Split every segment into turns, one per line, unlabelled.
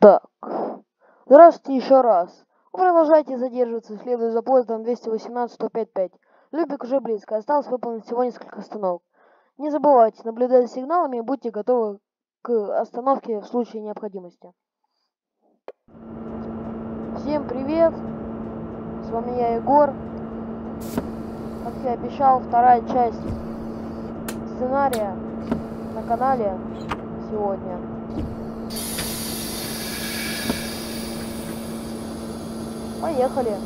Так. Здравствуйте еще раз. Вы продолжаете задерживаться, следуя за поездом 218-105-5. Любик уже близко. Осталось выполнить всего несколько остановок. Не забывайте наблюдать за сигналами и будьте готовы к остановке в случае необходимости. Всем привет! С вами я, Егор. Как я обещал, вторая часть сценария на канале сегодня. Поехали.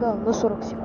Опоздал на 40 секунд.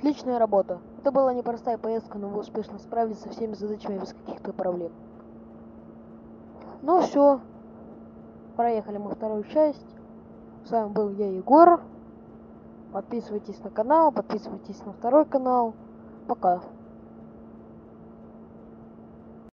Отличная работа. Это была непростая поездка, но вы успешно справились со всеми задачами без каких-то проблем. Ну все. Проехали мы вторую часть. С вами был я, Егор. Подписывайтесь на канал, подписывайтесь на второй канал. Пока.